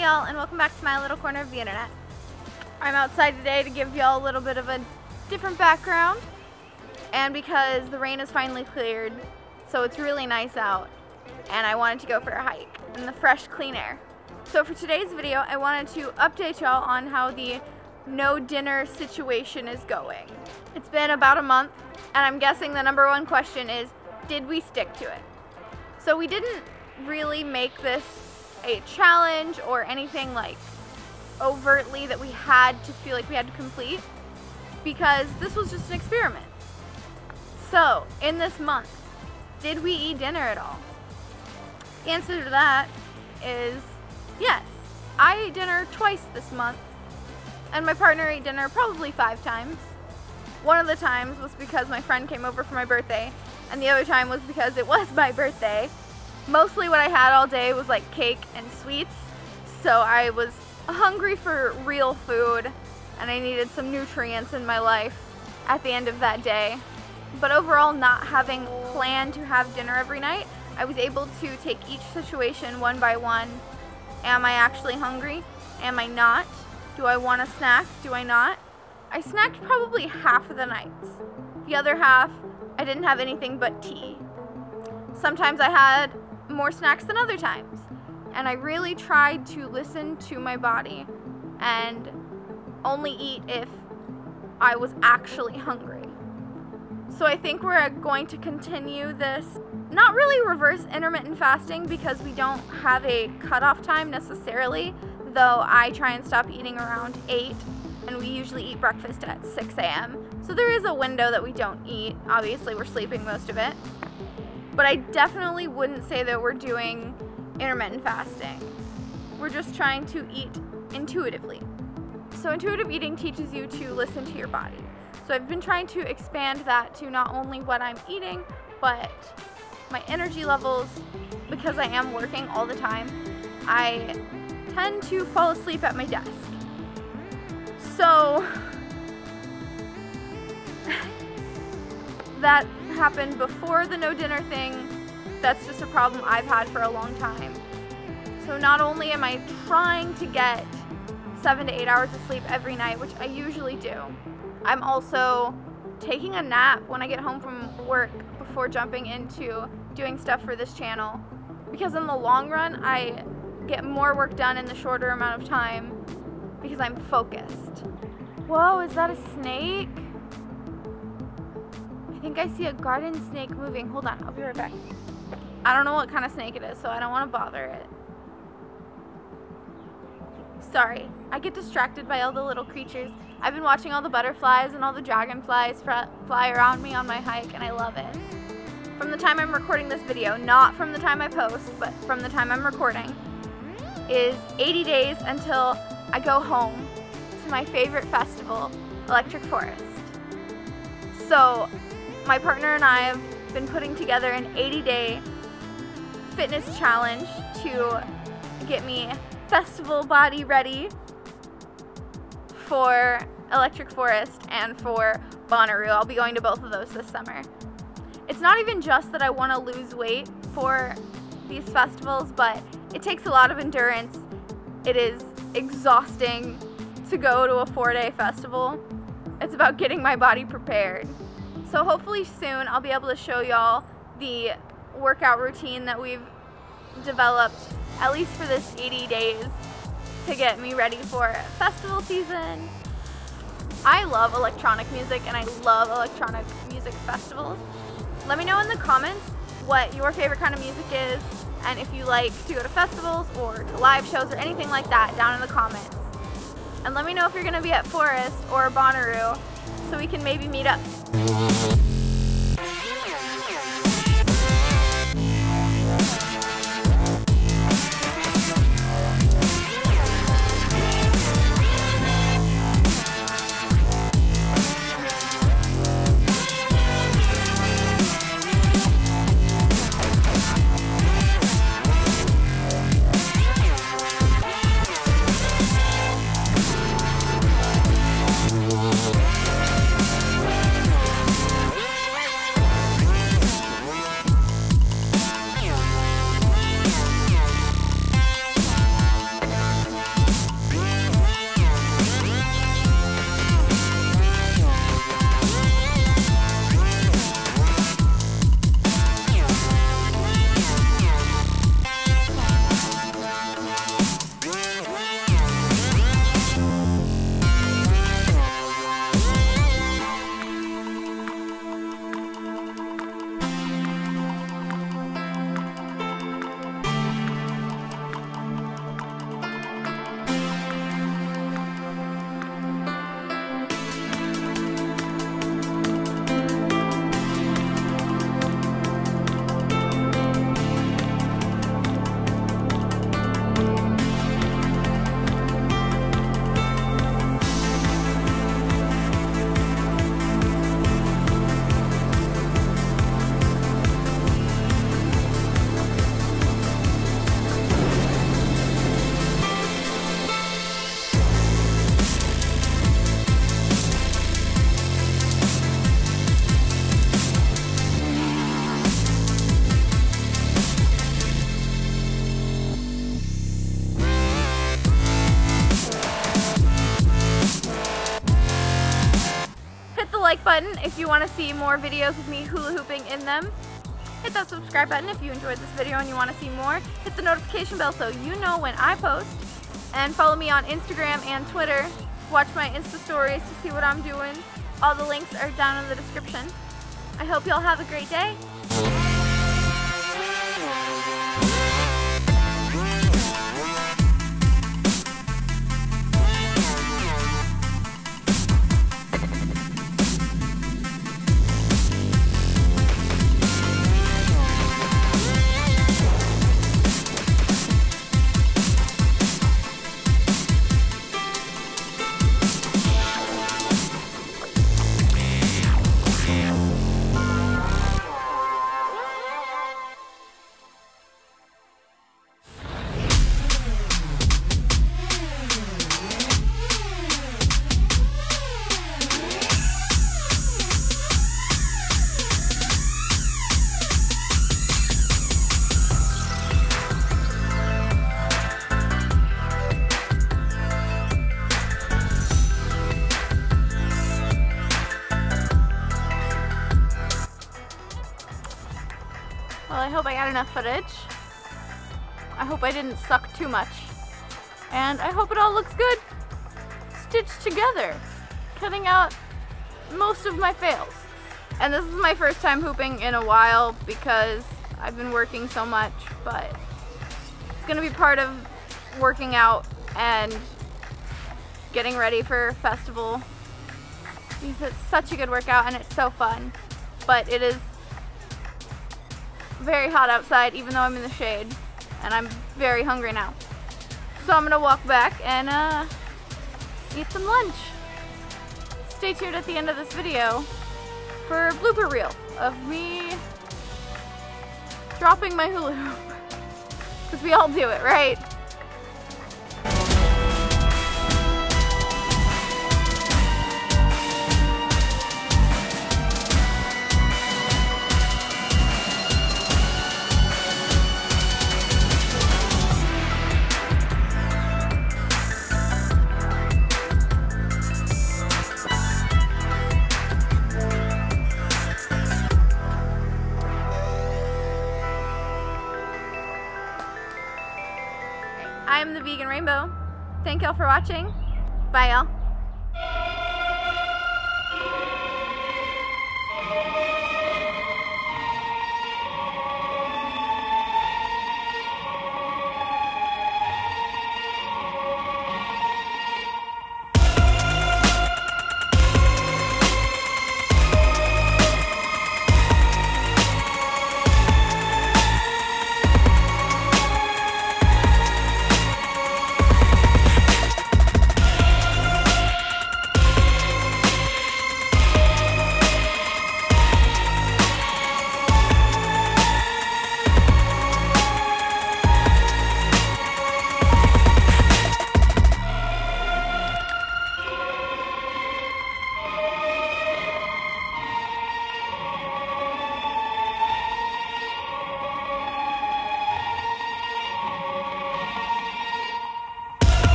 Y'all, and welcome back to my little corner of the internet. I'm outside today to give y'all a little bit of a different background, and because the rain is finally cleared, so it's really nice out, and I wanted to go for a hike in the fresh, clean air. So for today's video, I wanted to update y'all on how the no dinner situation is going. It's been about a month, and I'm guessing the number one question is, did we stick to it? So we didn't really make this a challenge or anything like overtly that we had to feel like we had to complete because this was just an experiment. So, in this month, did we eat dinner at all? The answer to that is yes. I ate dinner twice this month, and my partner ate dinner probably five times. One of the times was because my friend came over for my birthday, and the other time was because it was my birthday. Mostly what I had all day was like cake and sweets, so I was hungry for real food and I needed some nutrients in my life at the end of that day. But overall, not having planned to have dinner every night, I was able to take each situation one by one. Am I actually hungry? Am I not? Do I want a snack? Do I not? I snacked probably half of the nights. The other half, I didn't have anything but tea. Sometimes I had more snacks than other times. And I really tried to listen to my body and only eat if I was actually hungry. So I think we're going to continue this, not really reverse intermittent fasting because we don't have a cutoff time necessarily, though I try and stop eating around 8 and we usually eat breakfast at 6 a.m. So there is a window that we don't eat. Obviously, we're sleeping most of it. But I definitely wouldn't say that we're doing intermittent fasting. We're just trying to eat intuitively. So intuitive eating teaches you to listen to your body. So I've been trying to expand that to not only what I'm eating, but my energy levels, because I am working all the time, I tend to fall asleep at my desk. So that happened before the no dinner thing. That's just a problem I've had for a long time. So not only am I trying to get seven to eight hours of sleep every night, which I usually do, I'm also taking a nap when I get home from work before jumping into doing stuff for this channel. Because in the long run, I get more work done in the shorter amount of time because I'm focused. Whoa, is that a snake? I think I see a garden snake moving. Hold on, I'll be right back. I don't know what kind of snake it is, so I don't want to bother it. Sorry, I get distracted by all the little creatures. I've been watching all the butterflies and all the dragonflies fly around me on my hike, and I love it. From the time I'm recording this video, not from the time I post, but from the time I'm recording, is 80 days until I go home to my favorite festival, Electric Forest. So my partner and I have been putting together an 80 day fitness challenge to get me festival body ready for Electric Forest and for Bonnaroo. I'll be going to both of those this summer. It's not even just that I want to lose weight for these festivals, but it takes a lot of endurance. It is exhausting to go to a four day festival. It's about getting my body prepared. So hopefully soon I'll be able to show y'all the workout routine that we've developed, at least for this 80 days, to get me ready for festival season. I love electronic music and I love electronic music festivals. Let me know in the comments what your favorite kind of music is and if you like to go to festivals or to live shows or anything like that down in the comments. And let me know if you're going to be at Forest or Bonnaroo so we can maybe meet up. Button if you want to see more videos of me hula hooping in them. Hit that subscribe button if you enjoyed this video and you want to see more. Hit the notification bell so you know when I post. And follow me on Instagram and Twitter. Watch my Insta stories to see what I'm doing. All the links are down in the description. I hope y'all have a great day. I hope I got enough footage. I hope I didn't suck too much. And I hope it all looks good stitched together, cutting out most of my fails. And this is my first time hooping in a while because I've been working so much, but it's gonna be part of working out and getting ready for festival. It's such a good workout and it's so fun. But it is very hot outside even though I'm in the shade and I'm very hungry now. So I'm gonna walk back and uh, eat some lunch. Stay tuned at the end of this video for a blooper reel of me dropping my hula hoop. Because we all do it, right? I am the Vegan Rainbow. Thank y'all for watching. Bye y'all.